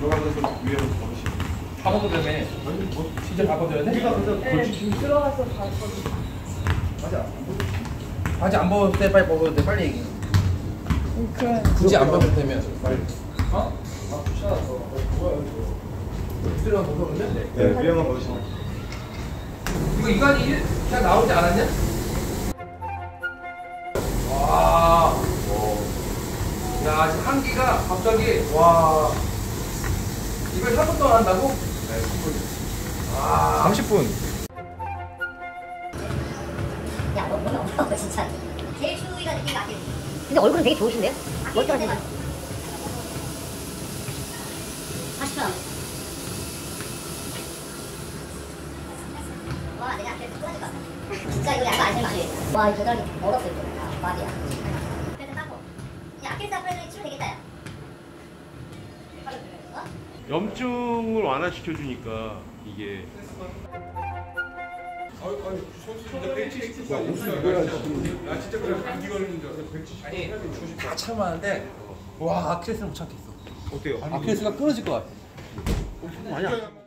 들어가면서 위로 걸으시고. 바꿔도 되네. 진짜 바꿔줘야 돼? 우리가 그래서 중 들어가서 봤거든. 맞아. 바지 안 벗을 때 빨리 벗어도 돼. 빨리 얘기해. 그래. 굳이 안 벗을 때면 빨리. 어? 아, 푸시하다. 뭐야 이거? 들어가 벗어보면 네, 위험한 거시면. 이거 이관이 그냥 나오지 않았냐? 와. 야, 지금 한기가 갑자기 와. 이걸 3분 동안 한다고? 네, 10분. 아. 30분. 야, 너 너무 없어 진짜. 제일 추위가 느낀 것 같아. 근데 얼굴은 되게 좋으신데요? 멀쩡하신 40분. 와, 내가 앞에 부러질 것 같아. 진짜 이거 약간 안심 많이. 와, 이 저절이 얼었어 이거. 아, 밥이야. 그래서 따고. 야, 아킬사 프레드 치면 되겠다 야. 어? 염증을 완화시켜 주니까 이게 아니, 아니, 선수 진짜 170. 야, 옷을 입어야지. 야, 진짜 그래. 감기 걸리는 줄 알았어. 170. 아니, 다 참았는데 와, 아킬레스는 못 참겠어. 어때요? 아킬레스가 끊어질 것 같아. 아니야.